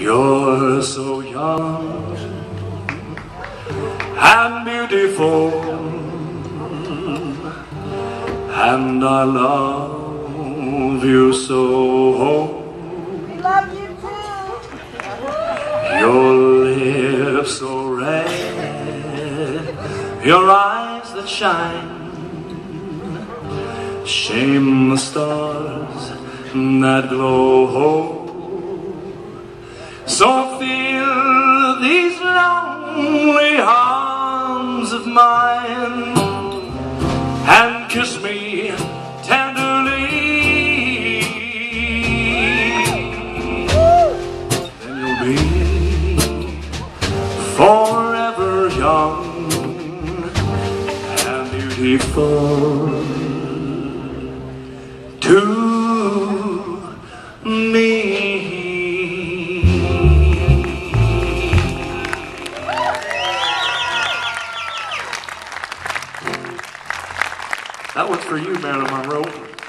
You're so young and beautiful, and I love you so. We love you too. Your lips so red, your eyes that shine. Shame the stars that glow. So feel these lonely arms of mine and kiss me tenderly. Then you'll be forever young and beautiful to me. That one's for you, Marilyn Monroe.